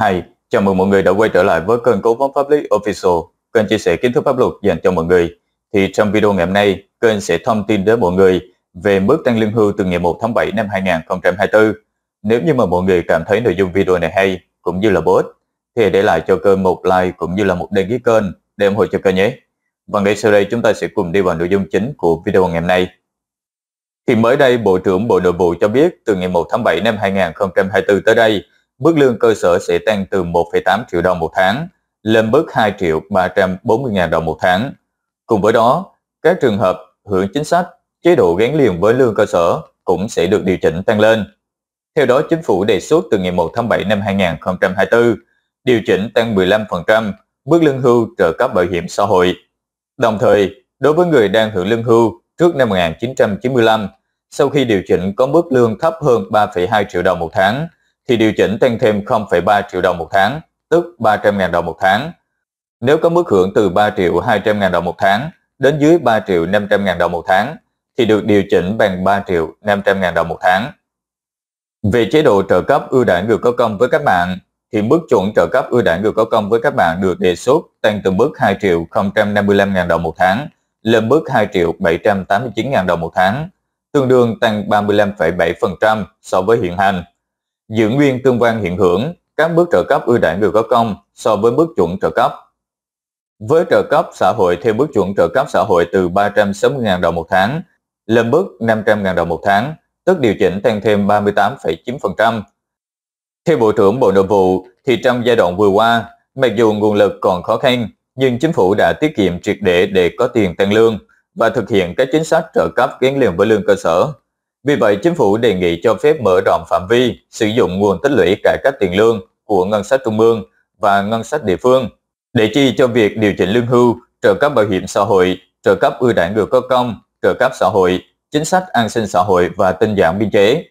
Hi, chào mừng mọi người đã quay trở lại với kênh Cố vấn pháp lý Official, kênh chia sẻ kiến thức pháp luật dành cho mọi người. Thì trong video ngày hôm nay, kênh sẽ thông tin đến mọi người về mức tăng lương hưu từ ngày 1 tháng 7 năm 2024. Nếu như mà mọi người cảm thấy nội dung video này hay cũng như là bổ ích, thì để lại cho kênh một like cũng như là một đăng ký kênh để ủng hộ cho kênh nhé. Và ngay sau đây chúng ta sẽ cùng đi vào nội dung chính của video ngày hôm nay. Thì mới đây, Bộ trưởng Bộ Nội vụ cho biết từ ngày 1 tháng 7 năm 2024 tới đây, mức lương cơ sở sẽ tăng từ 1,8 triệu đồng một tháng lên mức 2 triệu 340 ngàn đồng một tháng. Cùng với đó, các trường hợp hưởng chính sách, chế độ gắn liền với lương cơ sở cũng sẽ được điều chỉnh tăng lên. Theo đó, chính phủ đề xuất từ ngày 1 tháng 7 năm 2024 điều chỉnh tăng 15% mức lương hưu trợ cấp bảo hiểm xã hội. Đồng thời, đối với người đang hưởng lương hưu trước năm 1995, sau khi điều chỉnh có mức lương thấp hơn 3,2 triệu đồng một tháng, thì điều chỉnh tăng thêm 0,3 triệu đồng một tháng, tức 300.000 đồng một tháng. Nếu có mức hưởng từ 3 triệu 200.000 đồng một tháng đến dưới 3 triệu 500.000 đồng một tháng, thì được điều chỉnh bằng 3 triệu 500.000 đồng một tháng. Về chế độ trợ cấp ưu đãi người có công với các bạn, thì mức chuẩn trợ cấp ưu đãi người có công với các bạn được đề xuất tăng từ mức 2 triệu 055.000 đồng một tháng lên mức 2 triệu 789.000 đồng một tháng, tương đương tăng 35,7% so với hiện hành giữ nguyên tương quan hiện hưởng các mức trợ cấp ưu đãi người có công so với mức chuẩn trợ cấp. Với trợ cấp xã hội theo mức chuẩn trợ cấp xã hội từ 360.000 đồng một tháng lên mức 500.000 đồng một tháng, tức điều chỉnh tăng thêm 38,9%. Theo Bộ trưởng Bộ Nội vụ, thì trong giai đoạn vừa qua, mặc dù nguồn lực còn khó khăn, nhưng chính phủ đã tiết kiệm triệt để để có tiền tăng lương và thực hiện các chính sách trợ cấp gắn liền với lương cơ sở. Vì vậy, chính phủ đề nghị cho phép mở rộng phạm vi sử dụng nguồn tích lũy cải cách tiền lương của ngân sách trung ương và ngân sách địa phương để chi cho việc điều chỉnh lương hưu, trợ cấp bảo hiểm xã hội, trợ cấp ưu đãi người có công, trợ cấp xã hội, chính sách an sinh xã hội và tinh giản biên chế.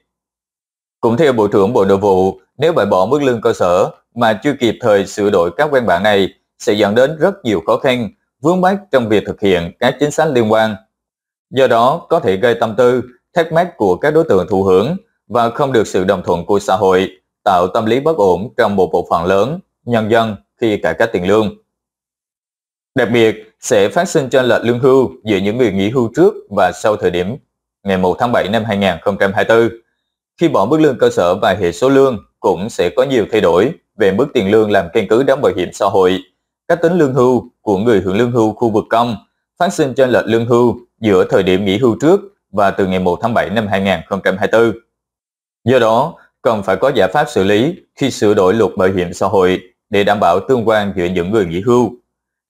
Cũng theo Bộ trưởng Bộ Nội vụ, nếu bãi bỏ mức lương cơ sở mà chưa kịp thời sửa đổi các văn bản này sẽ dẫn đến rất nhiều khó khăn, vướng mắc trong việc thực hiện các chính sách liên quan. Do đó, có thể gây tâm tư thắc mắc của các đối tượng thụ hưởng và không được sự đồng thuận của xã hội, tạo tâm lý bất ổn trong một bộ phận lớn nhân dân khi cải cách tiền lương. Đặc biệt, sẽ phát sinh trên lệch lương hưu giữa những người nghỉ hưu trước và sau thời điểm ngày 1 tháng 7 năm 2024. Khi bỏ mức lương cơ sở và hệ số lương cũng sẽ có nhiều thay đổi về mức tiền lương làm căn cứ đóng bảo hiểm xã hội, cách tính lương hưu của người hưởng lương hưu khu vực công, phát sinh trên lệch lương hưu giữa thời điểm nghỉ hưu trước và từ ngày 1 tháng 7 năm 2024. Do đó, cần phải có giải pháp xử lý khi sửa đổi luật bảo hiểm xã hội để đảm bảo tương quan giữa những người nghỉ hưu.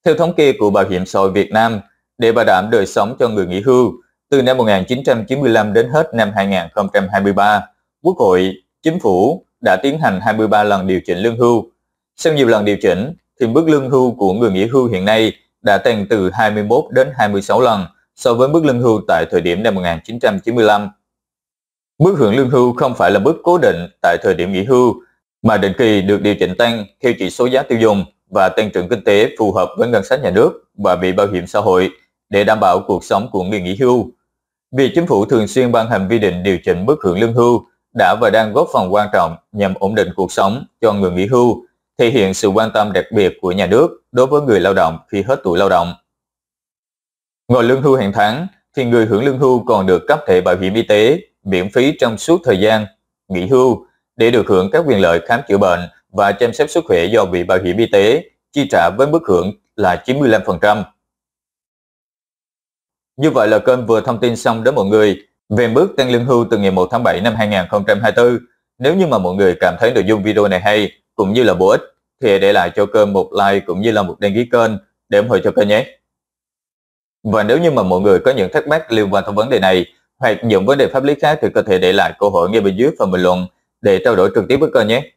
Theo thống kê của Bảo hiểm xã hội Việt Nam, để bảo đảm đời sống cho người nghỉ hưu, từ năm 1995 đến hết năm 2023, Quốc hội, Chính phủ đã tiến hành 23 lần điều chỉnh lương hưu. Sau nhiều lần điều chỉnh, thì mức lương hưu của người nghỉ hưu hiện nay đã tăng từ 21 đến 26 lần, so với mức lương hưu tại thời điểm năm 1995. Mức hưởng lương hưu không phải là mức cố định tại thời điểm nghỉ hưu, mà định kỳ được điều chỉnh tăng theo chỉ số giá tiêu dùng và tăng trưởng kinh tế phù hợp với ngân sách nhà nước và bị bảo hiểm xã hội để đảm bảo cuộc sống của người nghỉ hưu. Việc chính phủ thường xuyên ban hành quy định điều chỉnh mức hưởng lương hưu đã và đang góp phần quan trọng nhằm ổn định cuộc sống cho người nghỉ hưu, thể hiện sự quan tâm đặc biệt của nhà nước đối với người lao động khi hết tuổi lao động. Ngoài lương hưu hàng tháng, thì người hưởng lương hưu còn được cấp thẻ bảo hiểm y tế miễn phí trong suốt thời gian nghỉ hưu để được hưởng các quyền lợi khám chữa bệnh và chăm sóc sức khỏe do bị bảo hiểm y tế chi trả với mức hưởng là 95%. Như vậy là kênh vừa thông tin xong đến mọi người về mức tăng lương hưu từ ngày 1 tháng 7 năm 2024. Nếu như mà mọi người cảm thấy nội dung video này hay cũng như là bổ ích thì hãy để lại cho kênh một like cũng như là một đăng ký kênh để ủng hộ cho kênh nhé. Và nếu như mà mọi người có những thắc mắc liên quan tới vấn đề này, hoặc những vấn đề pháp lý khác thì có thể để lại câu hỏi ngay bên dưới phần bình luận để trao đổi trực tiếp với kênh nhé.